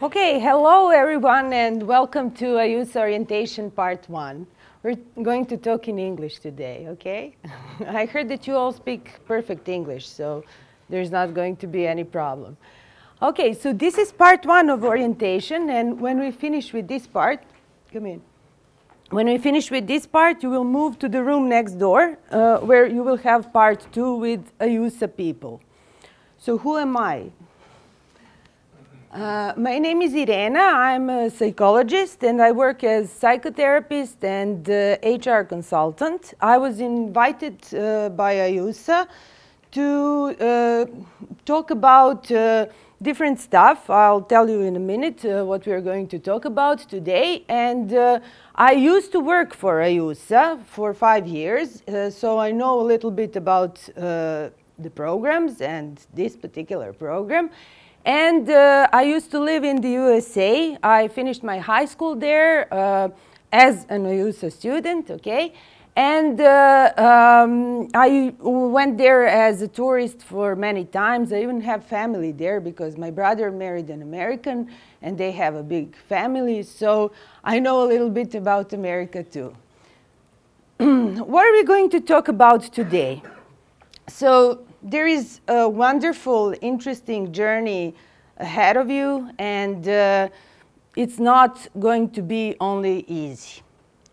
Okay, hello everyone and welcome to AYUSA Orientation Part 1. We're going to talk in English today, okay? I heard that you all speak perfect English, so there's not going to be any problem. Okay, so this is part one of orientation, and when we finish with this part, come in. When we finish with this part, you will move to the room next door, uh, where you will have part two with a AYUSA people. So who am I? Uh, my name is Irena. I'm a psychologist and I work as psychotherapist and uh, HR consultant. I was invited uh, by AYUSA to uh, talk about uh, different stuff. I'll tell you in a minute what we are going to talk about today. And I used to work for AYUSA for five years, so I know a little bit about the programs and this particular program. And uh, I used to live in the USA. I finished my high school there uh, as an AYUSA student, okay? And uh, um, I went there as a tourist for many times. I even have family there because my brother married an American and they have a big family. So I know a little bit about America too. what are we going to talk about today? So there is a wonderful, interesting journey ahead of you, and uh, it's not going to be only easy.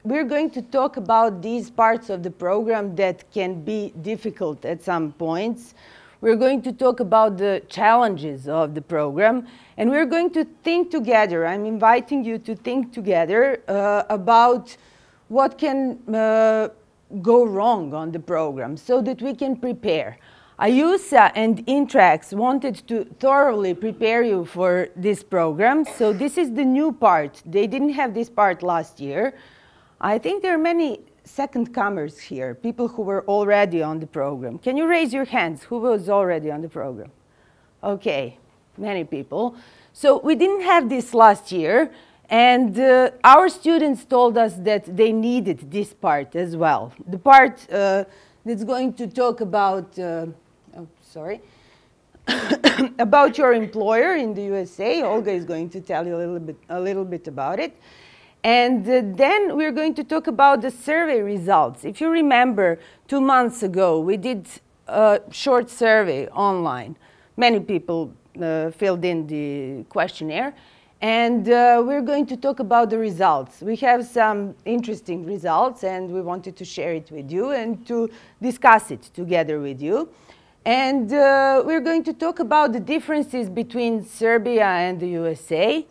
We're going to talk about these parts of the program that can be difficult at some points. We're going to talk about the challenges of the program, and we're going to think together. I'm inviting you to think together uh, about what can uh, go wrong on the program so that we can prepare. AYUSA and Intrax wanted to thoroughly prepare you for this program, so this is the new part. They didn't have this part last year. I think there are many second comers here, people who were already on the program. Can you raise your hands? Who was already on the program? Okay, many people. So we didn't have this last year, and uh, our students told us that they needed this part as well. The part uh, that's going to talk about uh, sorry, about your employer in the USA. Olga is going to tell you a little bit, a little bit about it. And uh, then we're going to talk about the survey results. If you remember, two months ago, we did a short survey online. Many people uh, filled in the questionnaire. And uh, we're going to talk about the results. We have some interesting results, and we wanted to share it with you and to discuss it together with you. And uh, we're going to talk about the differences between Serbia and the USA.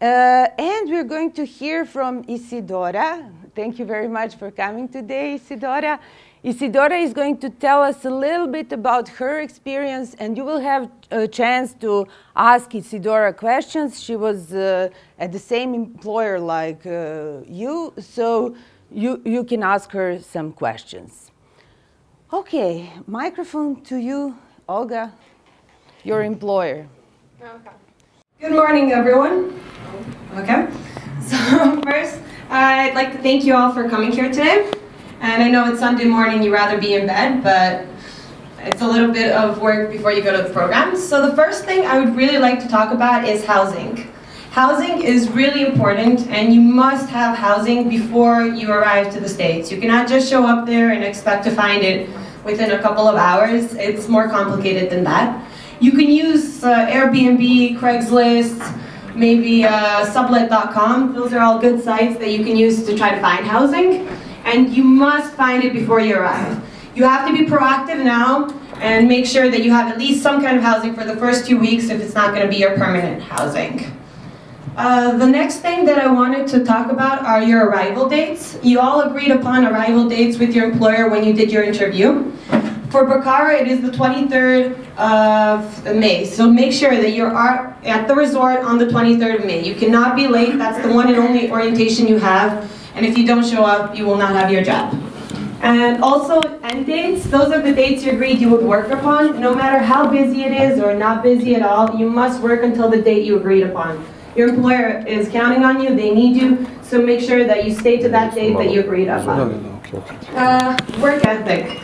Uh, and we're going to hear from Isidora. Thank you very much for coming today, Isidora. Isidora is going to tell us a little bit about her experience, and you will have a chance to ask Isidora questions. She was uh, at the same employer like uh, you, so you, you can ask her some questions. Okay, microphone to you, Olga, your employer. Okay. Good morning, everyone. Okay, so first, I'd like to thank you all for coming here today. And I know it's Sunday morning, you'd rather be in bed, but it's a little bit of work before you go to the program. So the first thing I would really like to talk about is housing. Housing is really important and you must have housing before you arrive to the States. You cannot just show up there and expect to find it within a couple of hours. It's more complicated than that. You can use uh, Airbnb, Craigslist, maybe uh, sublet.com. Those are all good sites that you can use to try to find housing. And you must find it before you arrive. You have to be proactive now and make sure that you have at least some kind of housing for the first two weeks if it's not going to be your permanent housing. Uh, the next thing that I wanted to talk about are your arrival dates. You all agreed upon arrival dates with your employer when you did your interview. For Bakara, it is the 23rd of May. So make sure that you are at the resort on the 23rd of May. You cannot be late. That's the one and only orientation you have. And if you don't show up, you will not have your job. And also end dates, those are the dates you agreed you would work upon. No matter how busy it is or not busy at all, you must work until the date you agreed upon. Your employer is counting on you, they need you, so make sure that you stay to that date that you agreed upon. Uh, work ethic.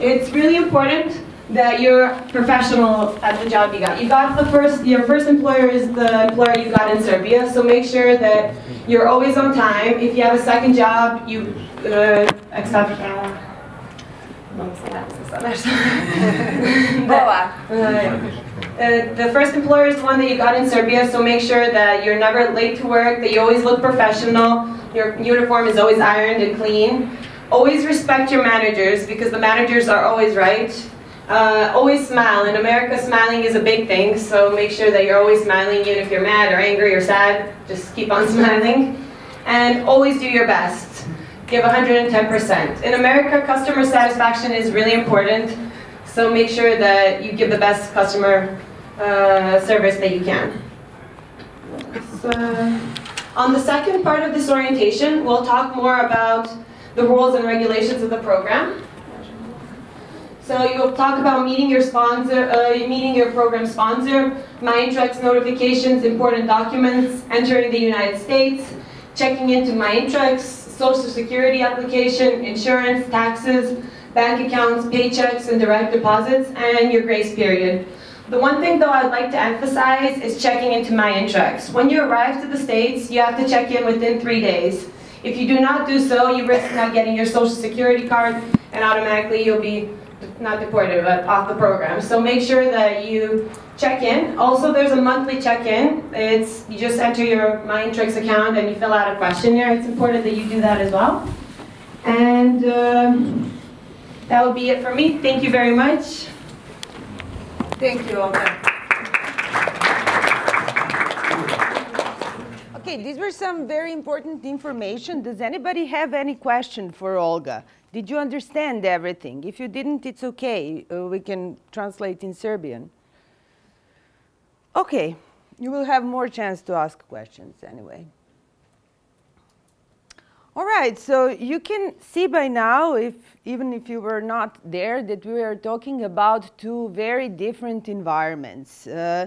It's really important that you're professional at the job you got. You got the first, your first employer is the employer you got in Serbia, so make sure that you're always on time. If you have a second job, you uh, accept. Uh, uh, the first employer is the one that you got in Serbia, so make sure that you're never late to work, that you always look professional, your uniform is always ironed and clean. Always respect your managers because the managers are always right. Uh, always smile. In America, smiling is a big thing, so make sure that you're always smiling, even if you're mad or angry or sad, just keep on smiling. And always do your best. Give 110%. In America, customer satisfaction is really important, so make sure that you give the best customer uh, service that you can. On the second part of this orientation, we'll talk more about the rules and regulations of the program. So you'll talk about meeting your sponsor, uh, meeting your program sponsor, MyIntrax notifications, important documents, entering the United States, checking into MyIntrax, social security application, insurance, taxes, bank accounts, paychecks, and direct deposits, and your grace period. The one thing though I'd like to emphasize is checking into MyIntrax. When you arrive to the States, you have to check in within three days. If you do not do so, you risk not getting your social security card, and automatically you'll be not deported, but off the program. So make sure that you check in. Also, there's a monthly check-in. It's you just enter your MyIntrax account and you fill out a questionnaire. It's important that you do that as well. And um, that would be it for me. Thank you very much. Thank you, Olga. Okay, these were some very important information. Does anybody have any question for Olga? Did you understand everything? If you didn't, it's okay. Uh, we can translate in Serbian. Okay, you will have more chance to ask questions anyway. All right, so you can see by now, if, even if you were not there, that we are talking about two very different environments. Uh,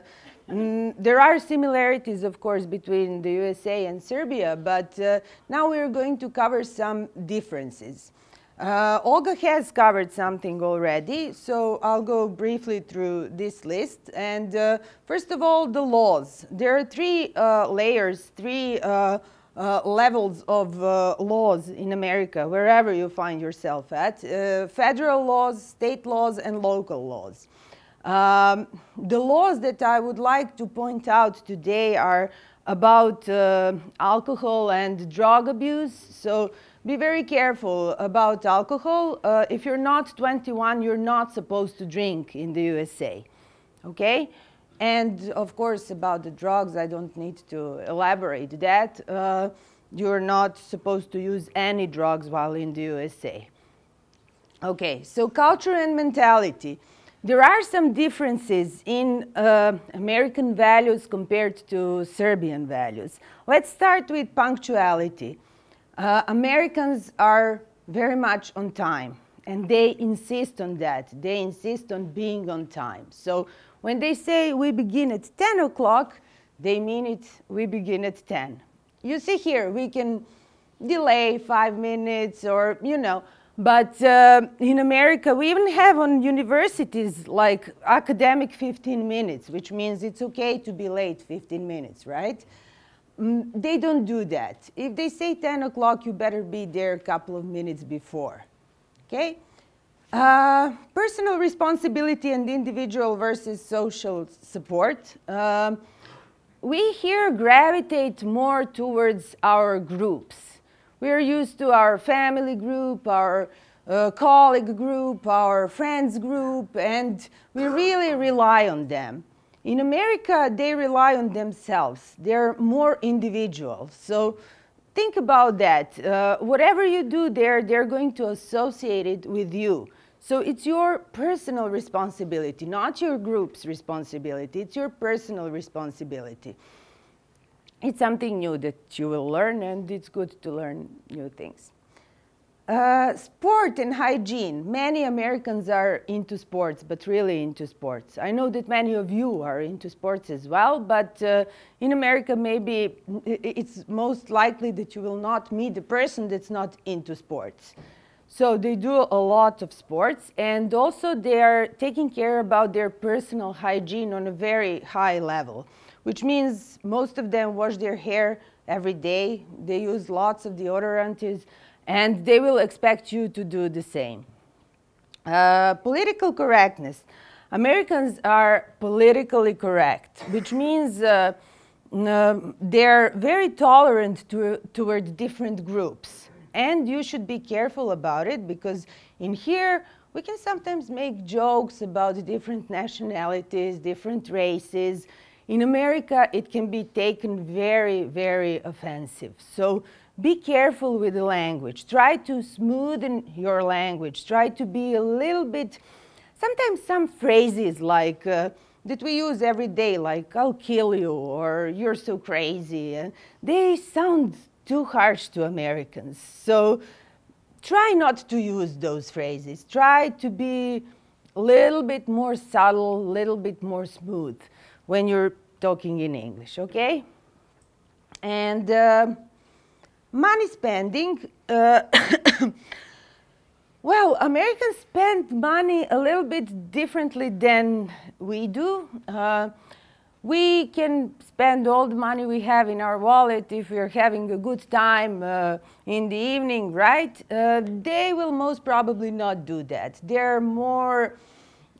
mm, there are similarities, of course, between the USA and Serbia, but uh, now we're going to cover some differences. Uh, Olga has covered something already, so I'll go briefly through this list. And uh, first of all, the laws. There are three uh, layers, three uh, uh, levels of uh, laws in America, wherever you find yourself at. federal laws, state laws, and local laws. Um, the laws that I would like to point out today are about alcohol and drug abuse. So be very careful about alcohol. Uh, if you're not 21, you're not supposed to drink in the USA, okay? And of course, about the drugs, I don't need to elaborate that. Uh, you're not supposed to use any drugs while in the USA. Okay, so culture and mentality. There are some differences in uh, American values compared to Serbian values. Let's start with punctuality. Uh, Americans are very much on time, and they insist on that. They insist on being on time. So when they say we begin at 10 o'clock, they mean it, we begin at 10. You see here, we can delay five minutes or, you know, but uh, in America, we even have on universities like academic 15 minutes, which means it's okay to be late 15 minutes, right? Mm, they don't do that. If they say 10 o'clock, you better be there a couple of minutes before. Okay? Uh, personal responsibility and individual versus social support. Um, we here gravitate more towards our groups. We're used to our family group, our uh, colleague group, our friends group, and we really rely on them. In America, they rely on themselves. They're more individual. So think about that. Uh, whatever you do there, they're going to associate it with you. So it's your personal responsibility, not your group's responsibility. It's your personal responsibility. It's something new that you will learn, and it's good to learn new things. Uh, sport and hygiene. Many Americans are into sports, but really into sports. I know that many of you are into sports as well, but uh, in America, maybe it's most likely that you will not meet a person that's not into sports. So they do a lot of sports and also they are taking care about their personal hygiene on a very high level, which means most of them wash their hair every day. They use lots of deodorants and they will expect you to do the same. Uh, political correctness. Americans are politically correct, which means uh, uh, they're very tolerant to, toward different groups. And you should be careful about it because in here we can sometimes make jokes about different nationalities, different races. In America, it can be taken very, very offensive. So be careful with the language. Try to smoothen your language. Try to be a little bit Sometimes some phrases like uh, that we use every day, like I'll kill you or you're so crazy, and they sound too harsh to Americans. So try not to use those phrases. Try to be a little bit more subtle, a little bit more smooth when you're talking in English, okay? And uh, money spending. Uh, Well, Americans spend money a little bit differently than we do. Uh, we can spend all the money we have in our wallet if we're having a good time uh, in the evening, right? Uh, they will most probably not do that. They're more,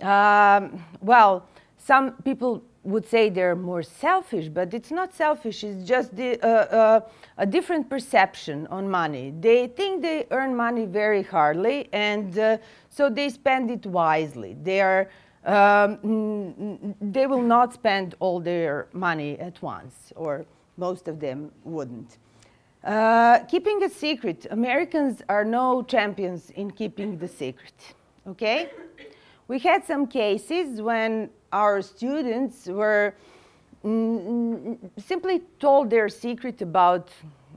um, well, some people would say they're more selfish, but it's not selfish. It's just the, uh, uh, a different perception on money. They think they earn money very hardly, and uh, so they spend it wisely. They are. Um, they will not spend all their money at once, or most of them wouldn't. Uh, keeping a secret. Americans are no champions in keeping the secret, okay? We had some cases when our students were mm, simply told their secret about,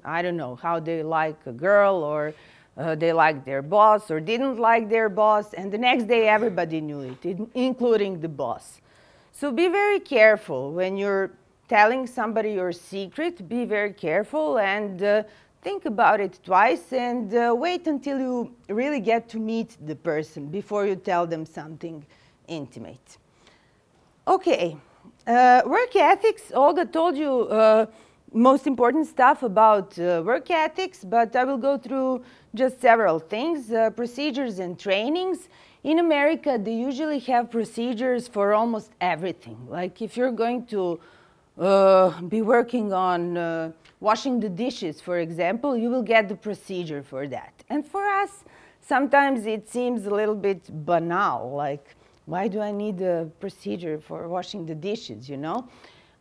I don't know, how they like a girl or uh, they liked their boss or didn't like their boss, and the next day everybody knew it, including the boss. So be very careful when you're telling somebody your secret, be very careful and uh, think about it twice and uh, wait until you really get to meet the person before you tell them something intimate. Okay, uh, work ethics. Olga told you uh, most important stuff about uh, work ethics, but I will go through just several things, uh, procedures and trainings. In America, they usually have procedures for almost everything. Like if you're going to uh, be working on uh, washing the dishes, for example, you will get the procedure for that. And for us, sometimes it seems a little bit banal, like why do I need a procedure for washing the dishes, you know?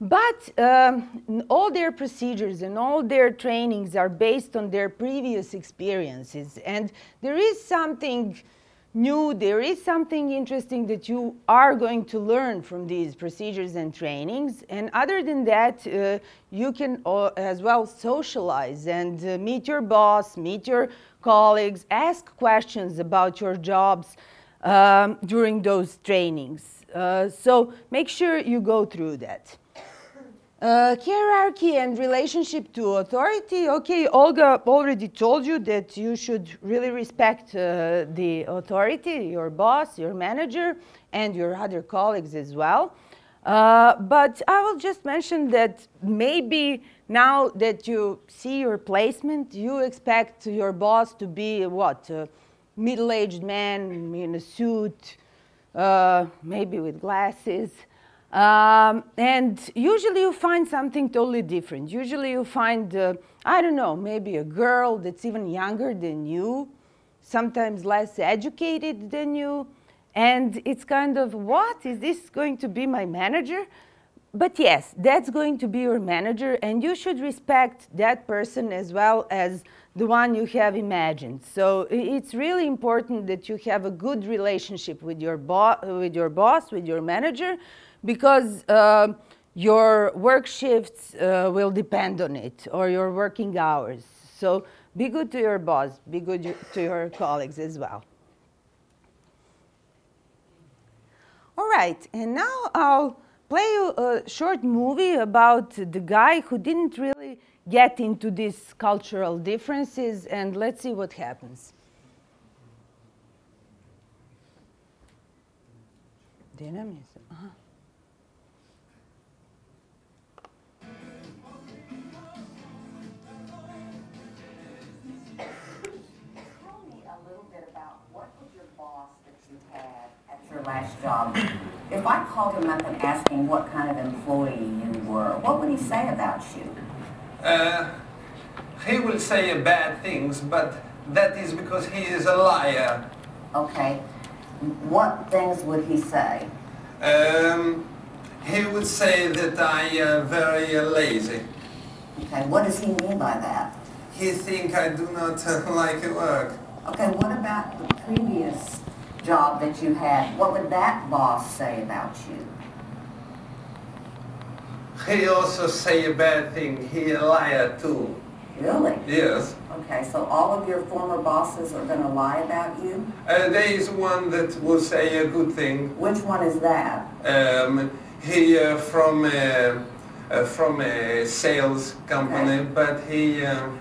But um, all their procedures and all their trainings are based on their previous experiences. And there is something new, there is something interesting that you are going to learn from these procedures and trainings. And other than that, uh, you can uh, as well socialize and uh, meet your boss, meet your colleagues, ask questions about your jobs um, during those trainings. Uh, so make sure you go through that. Uh, hierarchy and relationship to authority. Okay, Olga already told you that you should really respect uh, the authority, your boss, your manager, and your other colleagues as well. Uh, but I will just mention that maybe now that you see your placement, you expect your boss to be what? A middle-aged man in a suit, uh, maybe with glasses. Um, and usually you find something totally different. Usually you find, uh, I don't know, maybe a girl that's even younger than you, sometimes less educated than you. And it's kind of, what? Is this going to be my manager? But yes, that's going to be your manager, and you should respect that person as well as the one you have imagined. So it's really important that you have a good relationship with your, with your boss, with your manager, because uh, your work shifts uh, will depend on it or your working hours. So be good to your boss, be good to your colleagues as well. All right, and now I'll play you a short movie about the guy who didn't really get into these cultural differences and let's see what happens. Dynamics. Your last job? If I called him up and asked him what kind of employee you were, what would he say about you? Uh, he will say bad things, but that is because he is a liar. Okay. What things would he say? Um, he would say that I am very uh, lazy. Okay, what does he mean by that? He think I do not uh, like work. Okay, what about the previous job that you had? What would that boss say about you? He also say a bad thing. He a liar too. Really? Yes. Okay, so all of your former bosses are going to lie about you? Uh, there is one that will say a good thing. Which one is that? Um, he uh, from uh, uh, from a sales company, Okay. but he um,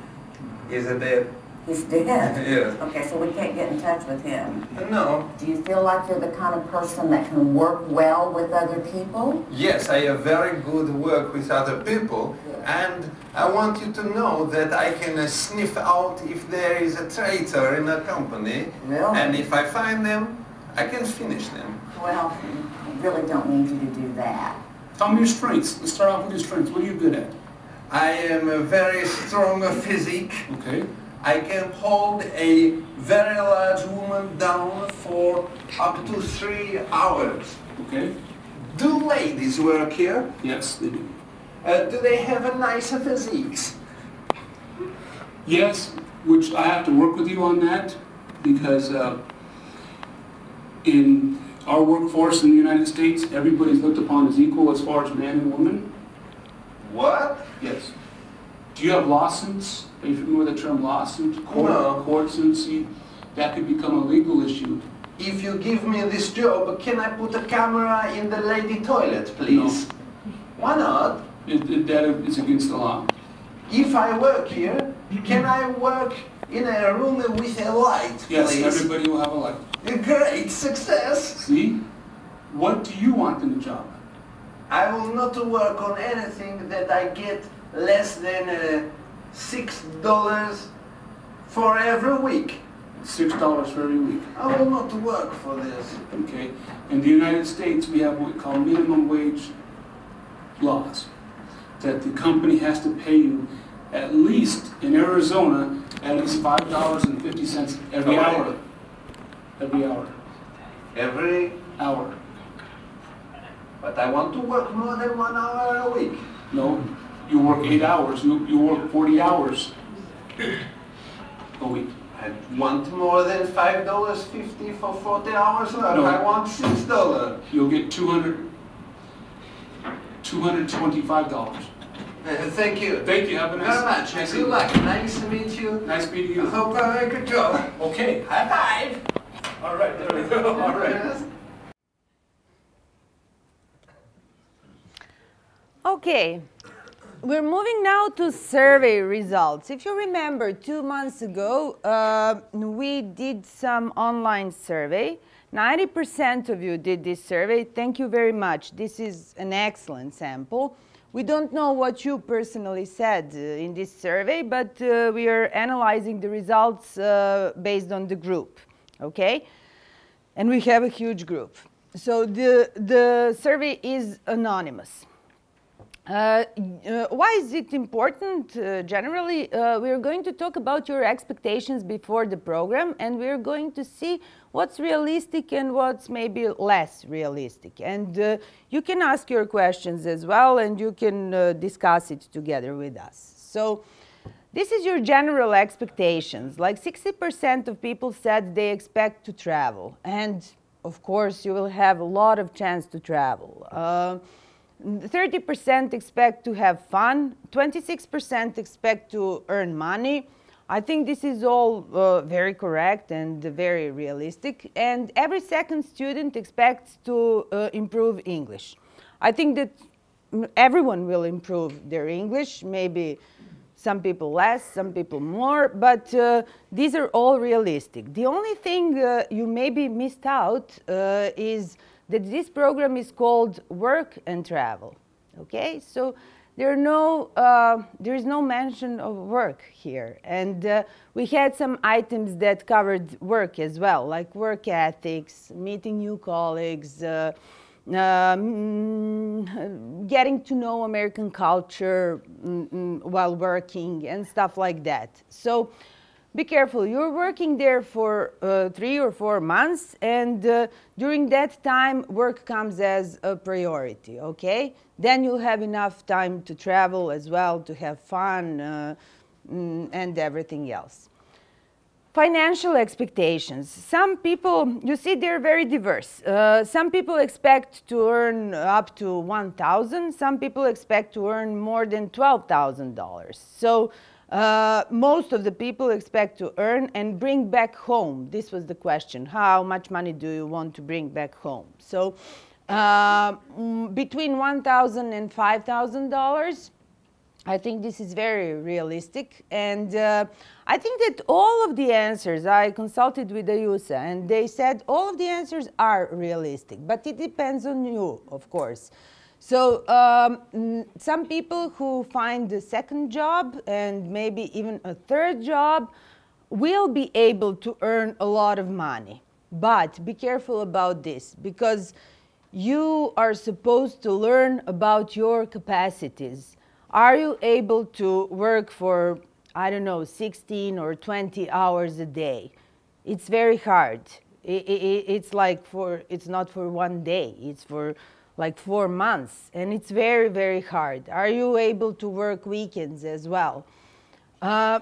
is a dead. He's dead? Yes. Okay, so we can't get in touch with him. No. Do you feel like you're the kind of person that can work well with other people? Yes, I have very good work with other people, and I want you to know that I can uh, sniff out if there is a traitor in a company, Really? and if I find them, I can finish them. Well, I really don't need you to do that. Tell me your strengths. Let's start off with your strengths. What are you good at? I am a very strong physique. Okay. I can hold a very large woman down for up to three hours. Okay. Do ladies work here? Yes, they do. Uh, do they have a nice physiques? Yes, which I have to work with you on that because uh, in our workforce in the United States, everybody's looked upon as equal as far as man and woman. What? Yes. Do you have lawsuits? Are you familiar with the term lawsuit? Court, No. court suits? See, that could become a legal issue. If you give me this job, can I put a camera in the lady toilet, please? Why not? It, it, that is against the law. If I work here, can I work in a room with a light, Yes, please? everybody will have a life. Great success! See? What do you want in a job? I will not work on anything that I get less than uh, uh, six dollars for every week. Six dollars for every week. I will not work for this. Okay. In the United States, we have what we call minimum wage laws. That the company has to pay you at least in Arizona at least five dollars and fifty cents every Oh, hour. Every hour. Every, Hour. but I want to work more than one hour a week. No, you work eight hours. You, you work forty hours a week. I want more than five dollars fifty for forty hours work. No. I want six dollars. You'll get two hundred. Two hundred twenty-five dollars. Uh, thank you. Thank you. Have a nice. Very much. nice Good evening. luck. Nice to meet you. Nice meeting I you. hope I make a job. Okay. High five. All right. There we go. All right. Yes. Okay, we're moving now to survey results. If you remember, two months ago, uh, we did some online survey. 90% of you did this survey. Thank you very much. This is an excellent sample. We don't know what you personally said uh, in this survey, but uh, we are analyzing the results uh, based on the group, okay? And we have a huge group. So the, the survey is anonymous. Uh, uh, why is it important? Uh, generally, uh, we're going to talk about your expectations before the program, and we're going to see what's realistic and what's maybe less realistic. And uh, you can ask your questions as well, and you can discuss it together with us. So, this is your general expectations. Like 60% of people said they expect to travel, and of course, you will have a lot of chance to travel. Uh, 30% expect to have fun, 26% expect to earn money. I think this is all uh, very correct and very realistic. And every second student expects to uh, improve English. I think that everyone will improve their English, maybe some people less, some people more, but uh, these are all realistic. The only thing uh, you maybe missed out uh, is that this program is called Work and Travel. Okay, so there, are no, uh, there is no mention of work here. And uh, we had some items that covered work as well, like work ethics, meeting new colleagues, uh, um, getting to know American culture mm, mm, while working and stuff like that. So be careful. You're working there for uh, three or four months, and uh, during that time, work comes as a priority, okay? Then you'll have enough time to travel as well, to have fun, uh, mm, and everything else. Financial expectations. Some people, you see, they're very diverse. Uh, some people expect to earn up to 1,000. Some people expect to earn more than $12,000. So uh, most of the people expect to earn and bring back home. This was the question. How much money do you want to bring back home? So uh, mm, between $1,000 and $5,000, I think this is very realistic. And uh, I think that all of the answers, I consulted with the USA, and they said all of the answers are realistic, but it depends on you, of course. So um, some people who find a second job and maybe even a third job will be able to earn a lot of money. But be careful about this because you are supposed to learn about your capacities. Are you able to work for, I don't know, 16 or 20 hours a day? It's very hard. It, it, it's like for, it's not for one day, it's for like four months, and it's very, very hard. Are you able to work weekends as well? Uh,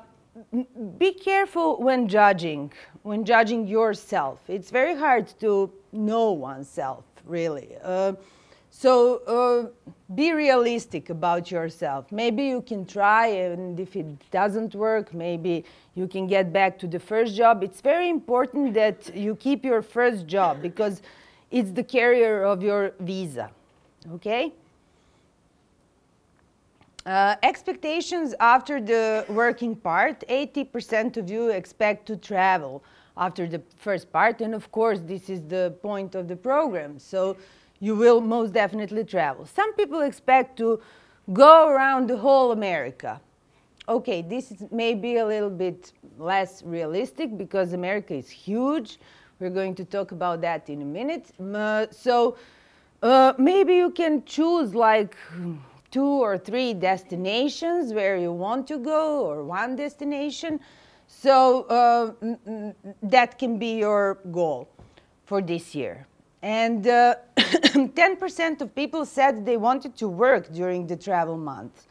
be careful when judging, when judging yourself. It's very hard to know oneself, really. Uh, so uh, be realistic about yourself. Maybe you can try, and if it doesn't work, maybe you can get back to the first job. It's very important that you keep your first job because it's the carrier of your visa, okay? Uh, expectations after the working part, 80% of you expect to travel after the first part, and of course this is the point of the program, so you will most definitely travel. Some people expect to go around the whole America. Okay, this is maybe a little bit less realistic because America is huge, we're going to talk about that in a minute. Uh, so uh, maybe you can choose like two or three destinations where you want to go or one destination. So uh, that can be your goal for this year. And 10% uh, of people said they wanted to work during the travel month.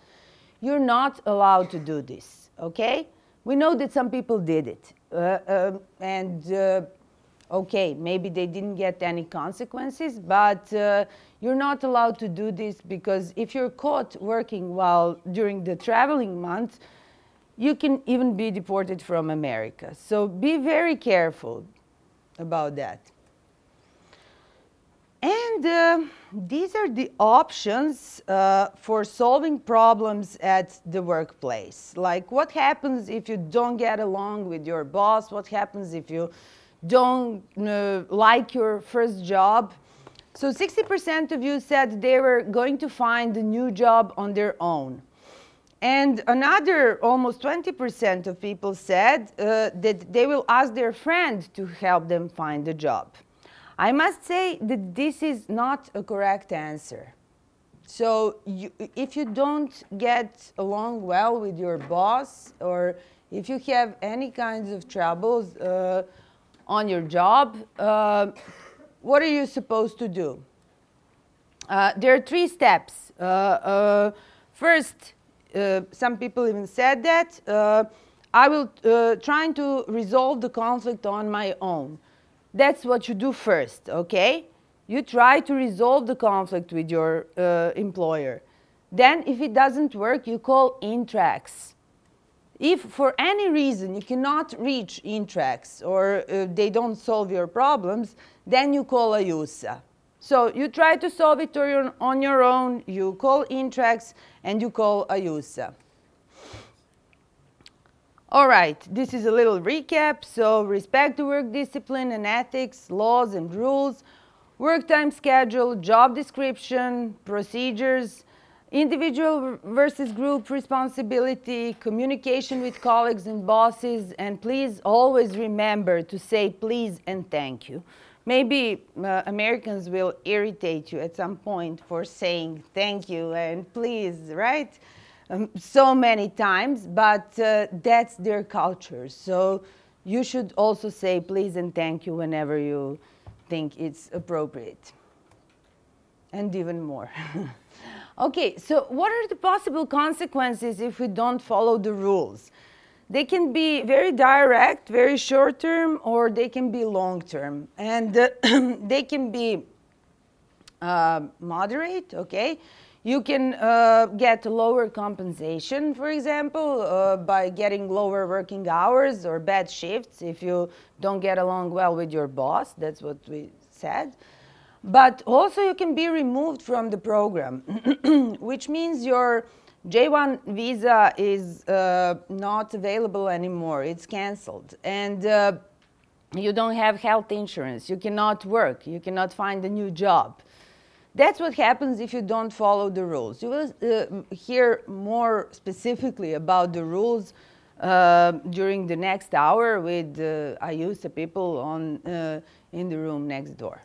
You're not allowed to do this, okay? We know that some people did it. Uh, um, and uh, okay, maybe they didn't get any consequences, but uh, you're not allowed to do this because if you're caught working while during the traveling month, you can even be deported from America. So be very careful about that. And uh, these are the options uh, for solving problems at the workplace. Like what happens if you don't get along with your boss? What happens if you don't uh, like your first job. So 60% of you said they were going to find a new job on their own. And another almost 20% of people said uh, that they will ask their friend to help them find a job. I must say that this is not a correct answer. So you, if you don't get along well with your boss or if you have any kinds of troubles, uh, on your job, uh, what are you supposed to do? Uh, there are three steps. Uh, uh first, uh, some people even said that, uh, I will try to resolve the conflict on my own. That's what you do first, okay? You try to resolve the conflict with your employer. Then, if it doesn't work, you call Intrax. If for any reason you cannot reach Intrax or uh, they don't solve your problems, then you call AYUSA. So you try to solve it on your own, you call Intrax, and you call AYUSA. All right, this is a little recap. So respect the work discipline and ethics, laws and rules. work time schedule, job description, procedures, individual versus group responsibility, communication with colleagues and bosses, and please always remember to say please and thank you. Maybe uh, Americans will irritate you at some point for saying thank you and please, right? Um, so many times, but uh, that's their culture. So you should also say please and thank you whenever you think it's appropriate. And even more. okay, so what are the possible consequences if we don't follow the rules? They can be very direct, very short term, or they can be long term. And uh, they can be uh, moderate, okay? You can uh, get lower compensation, for example, uh, by getting lower working hours or bad shifts if you don't get along well with your boss. That's what we said. But also you can be removed from the program, which means your J1 visa is uh, not available anymore. It's canceled. And uh, you don't have health insurance. You cannot work. You cannot find a new job. That's what happens if you don't follow the rules. You will uh, hear more specifically about the rules uh, during the next hour with uh, AYUSA people on, uh, in the room next door.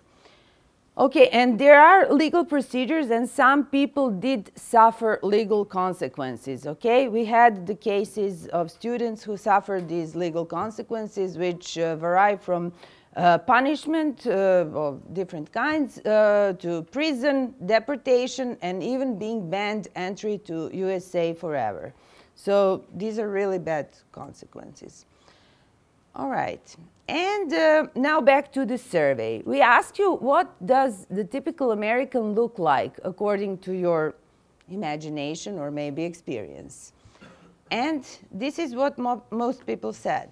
Okay, and there are legal procedures and some people did suffer legal consequences, okay? We had the cases of students who suffered these legal consequences which uh, vary from uh, punishment uh, of different kinds uh, to prison, deportation, and even being banned entry to USA forever. So these are really bad consequences. All right. And uh, now back to the survey. We asked you what does the typical American look like according to your imagination or maybe experience. And this is what mo most people said.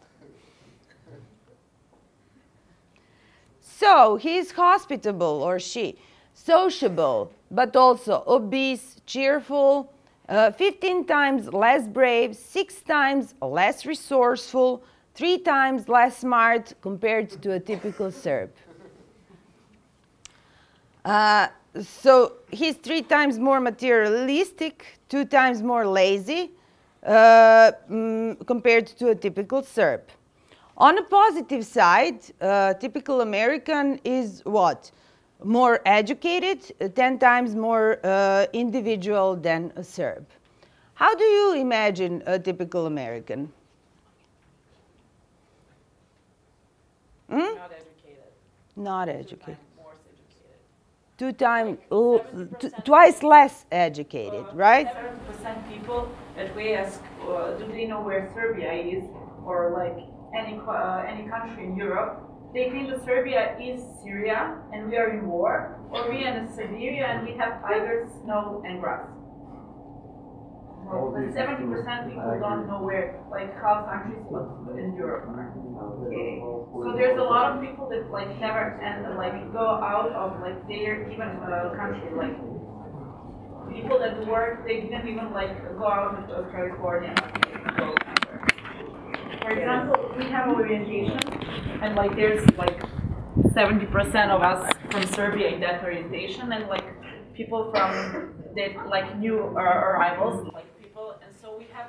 So he's hospitable or she, sociable, but also obese, cheerful, uh, 15 times less brave, six times less resourceful, three times less smart compared to a typical Serb. Uh, so he's three times more materialistic, two times more lazy uh, mm, compared to a typical Serb. On a positive side, uh, typical American is what? More educated, uh, 10 times more uh, individual than a Serb. How do you imagine a typical American? Hmm? Not educated. Not educated. Two times more educated. Two times, twice less educated, uh, right? 7% people that we ask, uh, do they know where Serbia is? Or like any, uh, any country in Europe, they think that Serbia is Syria and we are in war, or we are in Siberia and we have tigers, snow, and grass. Seventy percent people don't know where, like, how countries in Europe are. Okay. So there's a lot of people that like never and like go out of like their even uh, country, like people that work, they didn't even like go out of California. For example, we have orientation, and like there's like 70% of us from Serbia in that orientation, and like people from that like new uh, arrivals, like people, and so we have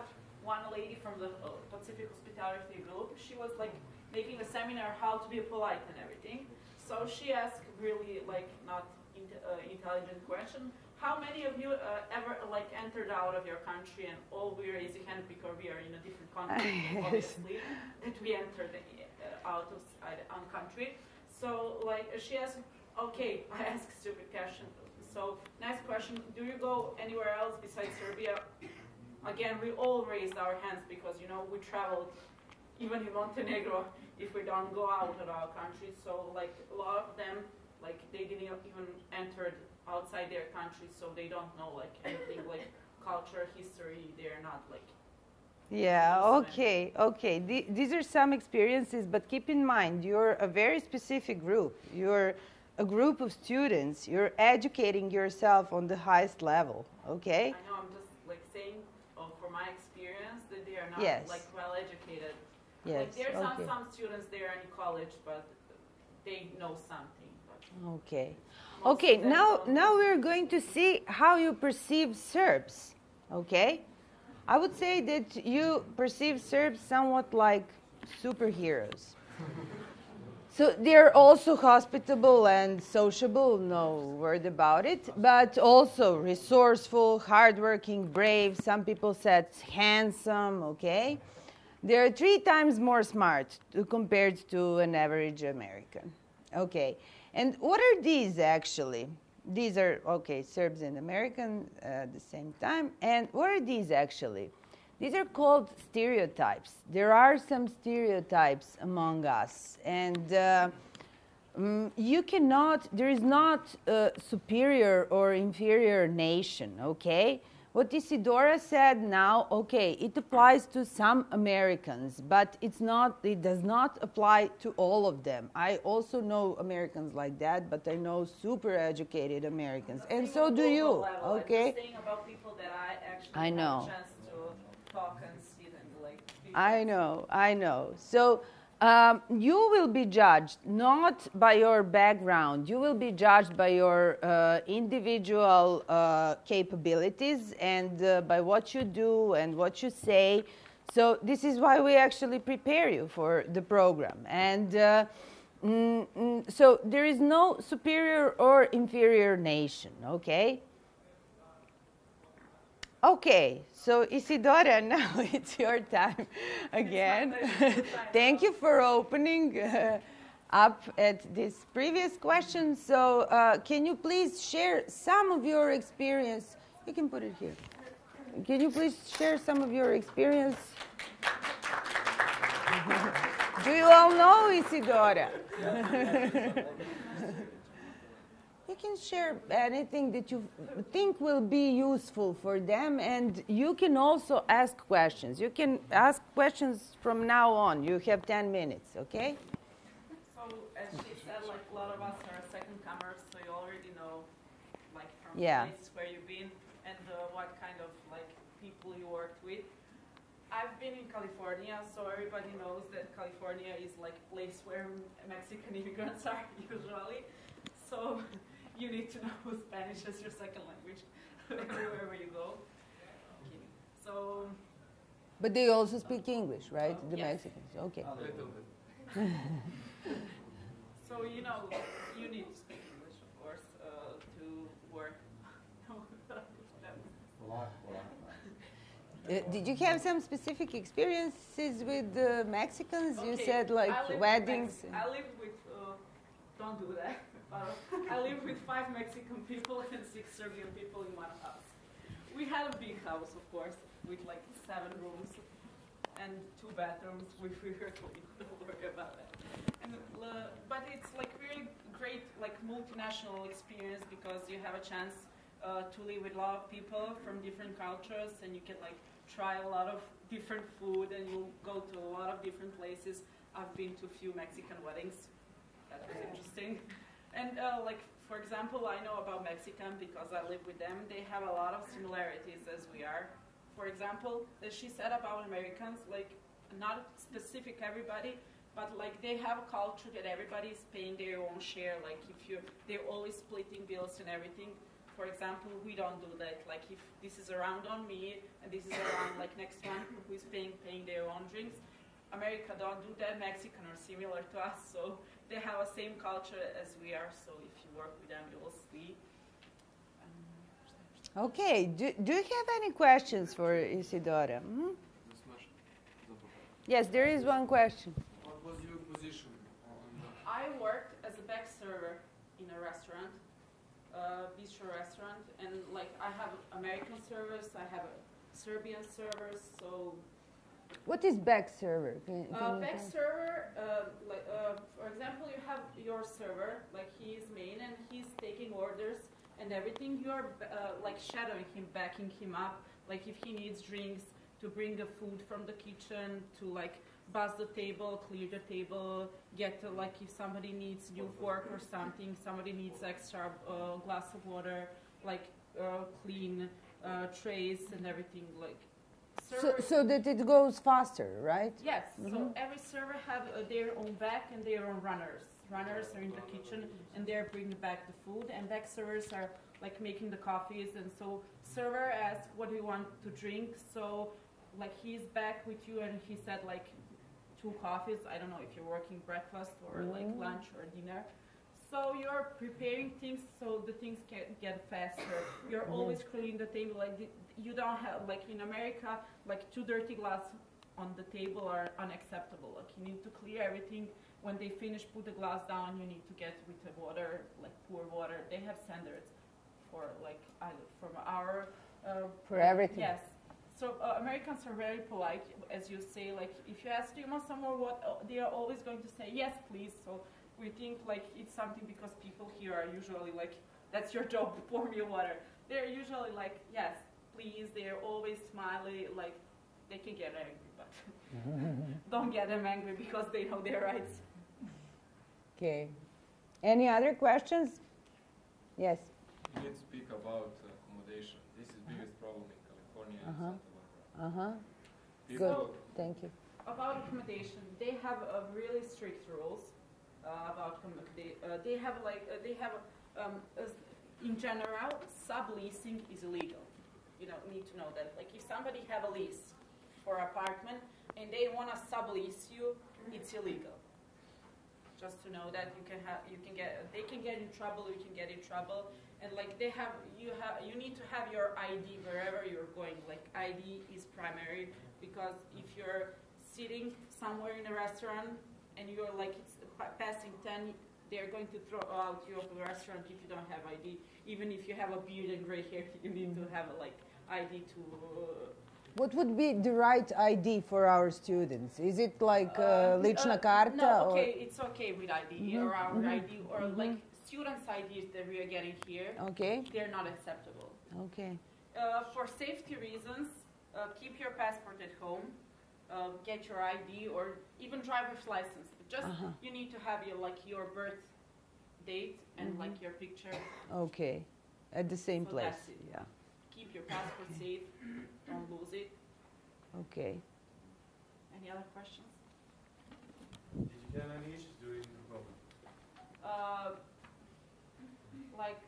one lady from the uh, Pacific Hospitality Group. She was like making a seminar how to be polite and everything. So she asked really like not in, uh, intelligent question how many of you uh, ever like entered out of your country and all we raise a hand because we are in a different country, obviously, that we entered uh, out of uh, country. So like she asked, okay, I ask stupid question. So next question, do you go anywhere else besides Serbia? Again, we all raised our hands because you know we traveled even in Montenegro if we don't go out of our country. So like a lot of them, like they didn't even enter outside their country, so they don't know like anything like culture, history. They're not like. Yeah. Okay. Okay. The, these are some experiences, but keep in mind you're a very specific group. You're a group of students. You're educating yourself on the highest level. Okay. I know. I'm just like saying, oh, for my experience, that they are not yes. like well educated. Yes. Like there's okay. some some students there in college, but they know something. Okay. Okay, now, now we're going to see how you perceive Serbs. Okay? I would say that you perceive Serbs somewhat like superheroes. So they're also hospitable and sociable, no word about it, but also resourceful, hardworking, brave. Some people said handsome, okay? They're three times more smart compared to an average American. Okay, and what are these actually? These are, okay, Serbs and American uh, at the same time. And what are these actually? These are called stereotypes. There are some stereotypes among us, and uh, um, you cannot, there is not a superior or inferior nation, okay? What Isidora said now, okay, it applies to some Americans, but it's not, it does not apply to all of them. I also know Americans like that, but I know super educated Americans, and so do you, Level. okay? I'm just saying about people that I actually I had know. I know, I know. So um, you will be judged not by your background. You will be judged by your uh, individual uh, capabilities and uh, by what you do and what you say. So this is why we actually prepare you for the program. And uh, mm, mm, so there is no superior or inferior nation. Okay. Okay, so Isidora, now it's your time again. Thank you for opening uh, up at this previous question. So, uh, can you please share some of your experience? You can put it here. Can you please share some of your experience? Do you all know Isidora? You can share anything that you think will be useful for them and you can also ask questions you can ask questions from now on you have 10 minutes okay So as she said, like a lot of us are second comers, so you already know, like from Yeah. places where you've been and uh, what kind of like people you worked with. I've been in California, so everybody knows that California is like a place where Mexican immigrants are usually. So you need to know Spanish as your second language everywhere you go. Okay. So but they also speak english right the Yes. mexicans okay A little bit. So you know, you need to speak English, of course, uh, to work. Uh, did you have some specific experiences with the mexicans you said like I weddings With Mex- I live with. Uh, don't do that. Uh, I live with five Mexican people and six Serbian people in one house. We had a big house, of course, with like seven rooms and two bathrooms. We we were going don't worry about that. And, uh, but it's like really great, like multinational experience because you have a chance uh, to live with a lot of people from different cultures, and you can like try a lot of different food, and you go to a lot of different places. I've been to a few Mexican weddings. That was interesting. And uh, like for example, I know about Mexican because I live with them. They have a lot of similarities as we are. For example, as she said about Americans, like not specific everybody, but like they have a culture that everybody is paying their own share. Like if you, they're always splitting bills and everything. For example, we don't do that. Like if this is around on me and this is around like next one who is paying paying their own drinks. America don't do that. Mexican are similar to us, so they have the same culture as we are. So if you work with them, you will see. Um, okay do, do you have any questions for isidora Mhm. yes there is one question What was your position on the I worked as a back server in a restaurant, a bistro restaurant, and like I have American servers, I have a Serbian servers, so what is back server Can- can Uh, back server, uh, like uh, for example, you have your server, like he is main and he's taking orders and everything. You are uh, like shadowing him, backing him up. Like if he needs drinks, to bring the food from the kitchen, to like buzz the table, clear the table, get to, like if somebody needs new fork or something, somebody needs extra uh, glass of water, like uh, clean uh, trays and everything. Like so So, so that it goes faster, right? yes. So mm-hmm. every server have uh, their own back and their own runners. Runners are in the kitchen and they're bringing back the food, and back servers are like making the coffees. And so server asks what do you want to drink. So like he's back with you, and he said like two coffees. I don't know if you're working breakfast or like mm-hmm. lunch or dinner. So you're preparing things so the things can get faster. You're mm-hmm. always cleaning the table. Like you don't have like in America, like two dirty glass on the table are unacceptable. Like you need to clear everything. When they finish, put the glass down. You need to get with the water, like pour water. They have standards for like from our uh, For everything. Yes. So uh, Americans are very polite, as you say. Like if you ask, do you want some more water? Uh, They are always going to say yes, please. So we think like it's something because people here are usually like, that's your job, pour me water. They're usually like, yes, please. They're always smiley. Like they can get angry, but don't get them angry because they know their rights. Okay. Any other questions? Yes. You did speak about uh, accommodation. This is biggest problem in California Uh-huh. Santa Barbara. Uh huh. People, Good. Thank you. About accommodation, they have uh, really strict rules uh, about accommodation. Uh, they have like uh, they have um, as- in general subleasing is illegal. You know, need to know that. Like if somebody have a lease for apartment and they want to sublease you, it's illegal. Just to know that you can have you can get they can get in trouble. You can get in trouble. And like they have you have you need to have your ID wherever you're going. Like ID is primary because if you're sitting somewhere in a restaurant and you're like it's pa- passing 10 they're going to throw out you of the restaurant if you don't have id even if you have a beard and gray hair you need to have a like id to uh, What would be the right ID for our students? Is it like uh, uh, lična uh, karta? no or- okay it's okay with id or our id or like students ids that we are getting here Okay. they're not acceptable Okay. Uh, for safety reasons, uh, keep your passport at home. Uh, get your ID or even driver's license. Just Uh-huh. you need to have your like your birth date and like your picture. Okay. At the same So place. Yeah. Keep your passport safe. Don't lose it. Okay. Any other questions? did you have any issues during the problem? Uh, like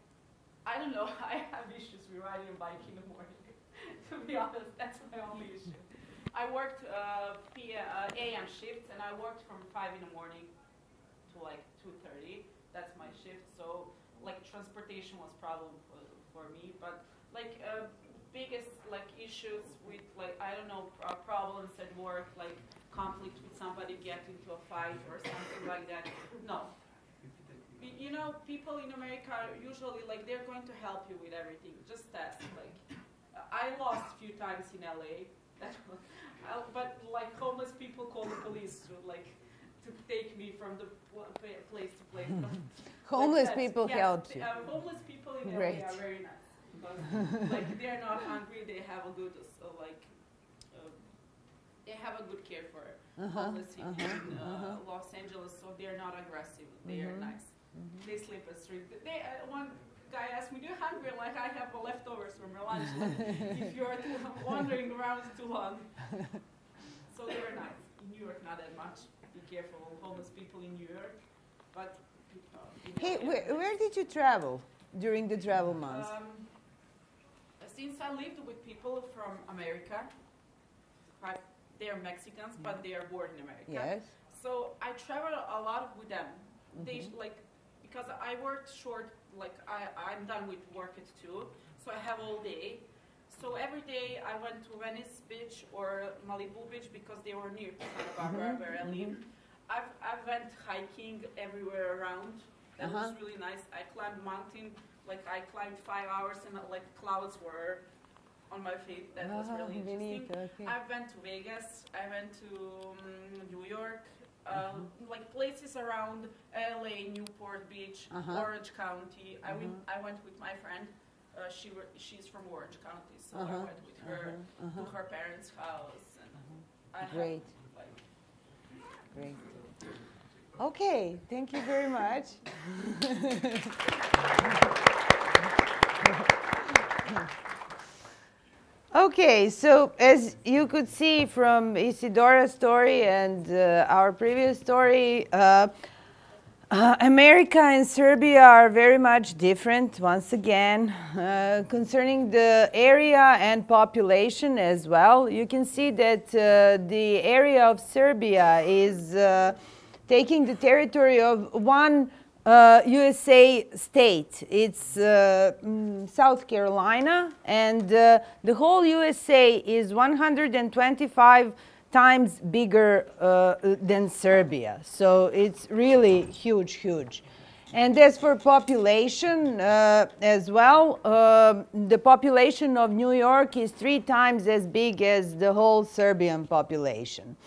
I don't know. I have issues with riding a bike in the morning. to be honest, that's my only issue. I worked uh, P- uh, AM shifts, and I worked from five in the morning to like two thirty. That's my shift. So like transportation was problem for, for me, but like uh, biggest like issues with like I don't know uh, problems at work, like conflict with somebody, get into a fight or something like that. No, you know, people in America are usually like they're going to help you with everything. Just ask. Like, I lost a few times in LA, that was, I- but like homeless people call the police to like to take me from the place to place. Homeless like people Yes, helped you. Uh, homeless people in Great. LA are very nice. Because, like they're not hungry, they have a good so like. Uh, they have a good care for Uh-huh, homeless people in uh, Los Angeles, so they're not aggressive. They are nice. They sleep at street. They, uh, one guy asked me, "Do you hungry?" Like, "I have leftovers from your lunch. If you're too, wandering around too long." So they're nice. In New York, not that much. Be careful, homeless people in New York. But uh, Hey, where, where did you travel during the travel months? um, since I lived with people from America, right, they're Mexicans, but they are born in America. yes. So I travel a lot with them. They Mm-hmm. sh- like because I worked short. Like I I'm done with work at two, so I have all day. So every day I went to Venice Beach or Malibu Beach because they were near to Santa Barbara Mm-hmm. where I live. I've I went hiking everywhere around. That was Uh-huh. really nice. I climbed mountain. Like I climbed five hours and uh, like clouds were on my feet. That was Ah, really interesting. okay. I went to Vegas. I went to um, New York. Uh, Like places around LA, Newport Beach, Uh-huh. Orange County. I went. I went with my friend. Uh, she she's from Orange County, so I Uh-huh. went with her to her parents' house. And I had, Great. like, Great. Okay, thank you very much. Okay, so as you could see from Isidora's story and uh, our previous story, uh, uh, America and Serbia are very much different once again. Uh, concerning the area and population as well, you can see that uh, the area of Serbia is uh, taking the territory of one uh, USA state. It's uh, mm, South Carolina, and uh, the whole USA is 125 times bigger uh, than Serbia. So it's really huge, huge. And as for population uh, as well, uh, the population of New York is three times as big as the whole Serbian population.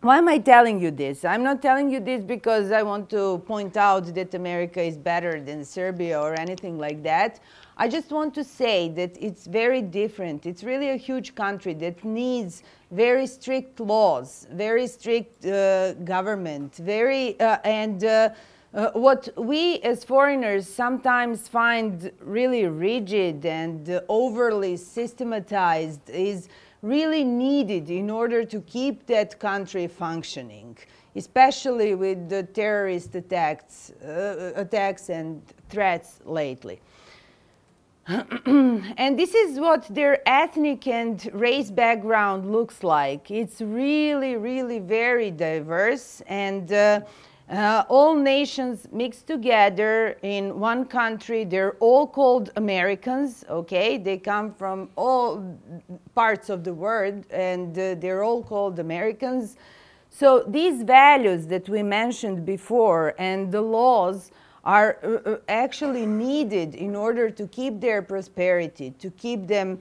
Why am I telling you this? I'm not telling you this because I want to point out that America is better than Serbia or anything like that. I just want to say that it's very different. It's really a huge country that needs very strict laws, very strict uh, government, very uh, and uh, uh what we as foreigners sometimes find really rigid and overly systematized is really needed in order to keep that country functioning, especially with the terrorist attacks, uh, attacks and threats lately. and this is what their ethnic and race background looks like. It's really, really very diverse and uh, uh, all nations mixed together in one country. They're all called Americans, okay? They come from all parts of the world and uh, they're all called Americans. So these values that we mentioned before and the laws are uh, uh actually needed in order to keep their prosperity, to keep them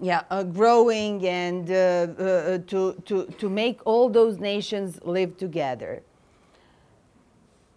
yeah, uh, growing and uh, uh, to, to, to make all those nations live together.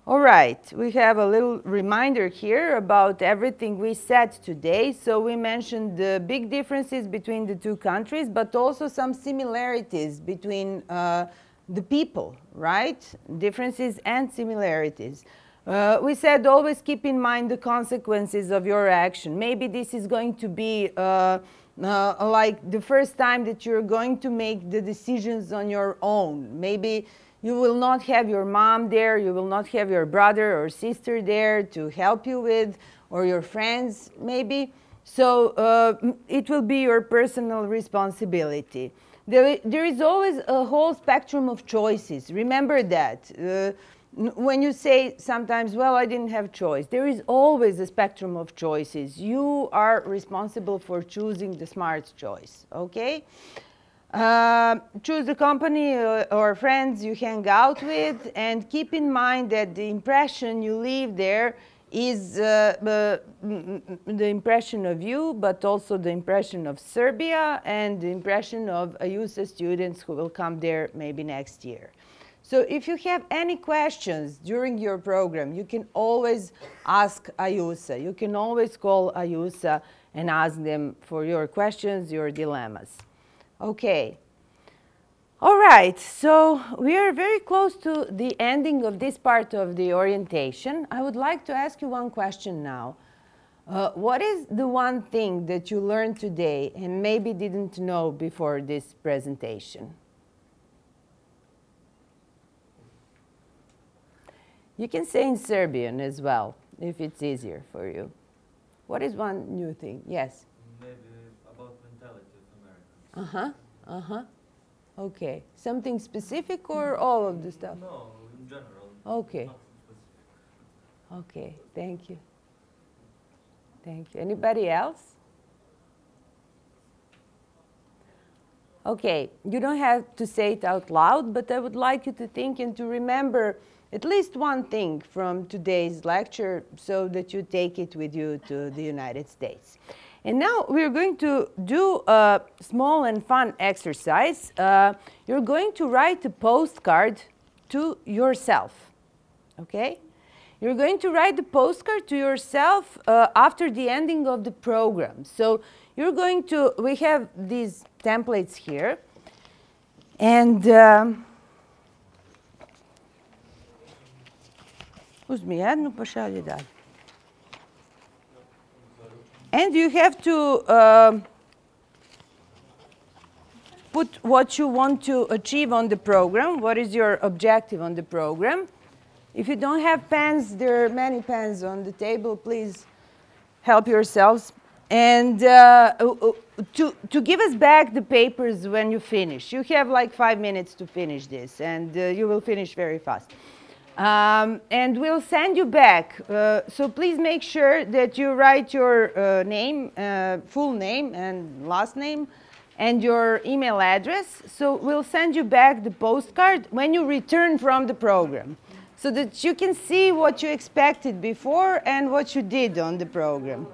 All right, we have a little reminder here about everything we said today. So we mentioned the big differences between the two countries, but also some similarities between uh, the people, right? Differences and similarities. Uh, we said always keep in mind the consequences of your action. Maybe this is going to be uh, uh, like the first time that you're going to make the decisions on your own. Maybe you will not have your mom there, you will not have your brother or sister there to help you with, or your friends maybe. So uh, it will be your personal responsibility. There, there is always a whole spectrum of choices. Remember that. Uh, when you say sometimes, well, I didn't have choice, there is always a spectrum of choices. You are responsible for choosing the smart choice, okay? Uh, choose the company or, uh, or friends you hang out with and keep in mind that the impression you leave there is uh, the, the impression of you, but also the impression of Serbia and the impression of AYUSA students who will come there maybe next year. So if you have any questions during your program, you can always ask AYUSA. You can always call AYUSA and ask them for your questions, your dilemmas. Okay. All right, so we are very close to the ending of this part of the orientation. I would like to ask you one question now. Uh, what is the one thing that you learned today and maybe didn't know before this presentation? You can say in Serbian as well, if it's easier for you. What is one new thing? Yes? Uh-huh, uh-huh. Okay. Something specific or all of the stuff? No, in general. Okay. Okay, thank you. Thank you. Anybody else? Okay, you don't have to say it out loud, but I would like you to think and to remember at least one thing from today's lecture so that you take it with you to the United States. And now we're going to do a small and fun exercise. Uh, you're going to write a postcard to yourself, okay? You're going to write the postcard to yourself uh, after the ending of the program. So you're going to, we have these templates here. And um, uzmi jednu pa šalje dalje. And you have to uh, put what you want to achieve on the program, what is your objective on the program. If you don't have pens, there are many pens on the table. Please help yourselves. And uh, to, to give us back the papers when you finish. You have like five minutes to finish this, and uh, you will finish very fast. Um, and we'll send you back. Uh, so please make sure that you write your uh, name, uh, full name and last name, and your email address. So we'll send you back the postcard when you return from the program so that you can see what you expected before and what you did on the program.